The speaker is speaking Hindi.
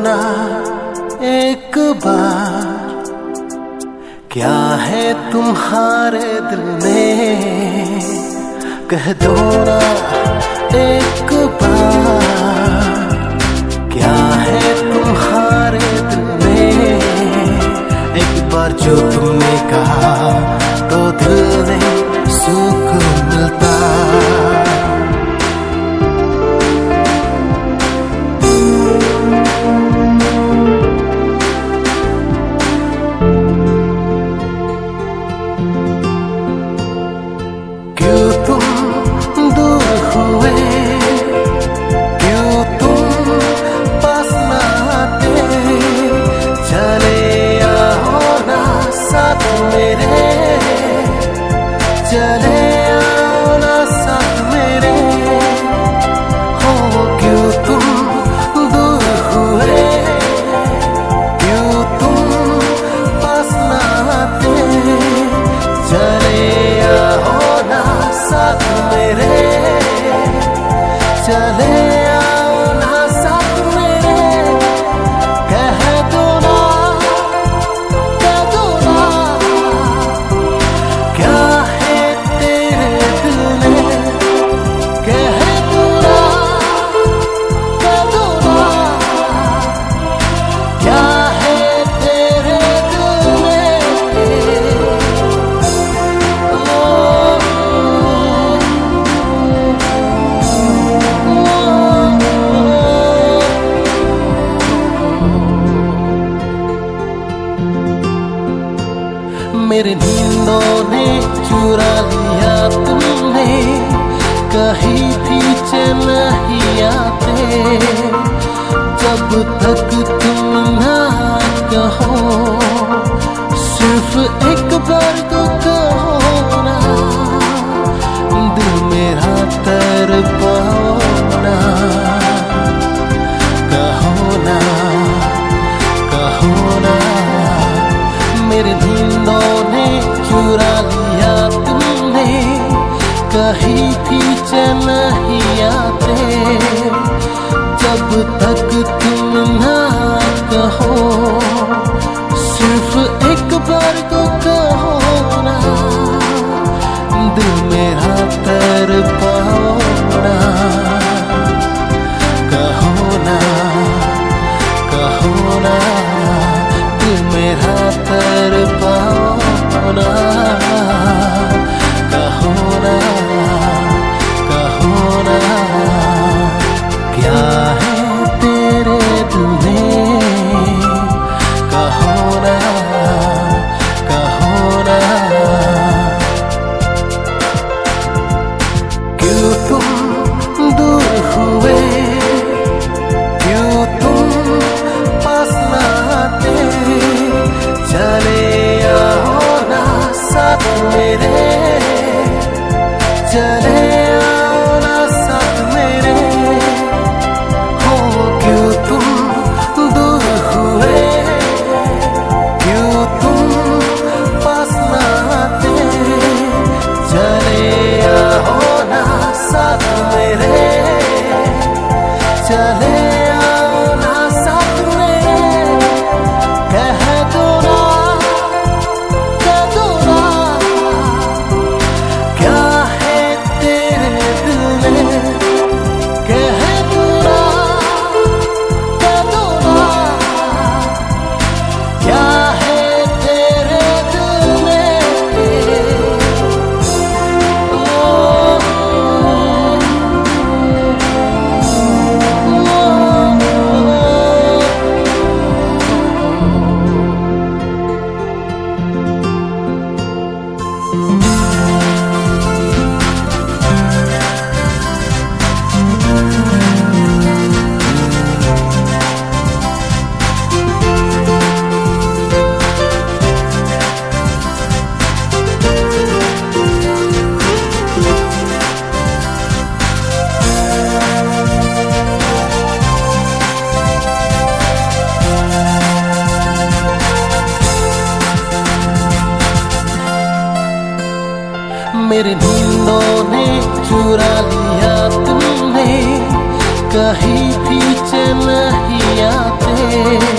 ना एक बार। क्या है तुम्हारे दिल में? कह दो ना एक बार। क्या है तुम्हारे दिल में? एक बार जो चले आओ चुरा लिया तुमने, कही थी आते। जब तक तुम ना कहो, सिर्फ़ एक बार तो कहो ना, दिल मेरा तर पाओ ना। कहो ना कहो ना, मेरे कही थी चल नहीं आते। जब तक तुम ना कहो, सिर्फ़ एक बार तो कहो ना। दिल मेरा तर पाओ ना। कहो ना कहो ना, दिल मेरा तर पाओ ना। चले मेरे नींदों ने चुरा लिया तुमने कहीं भी नहीं आते।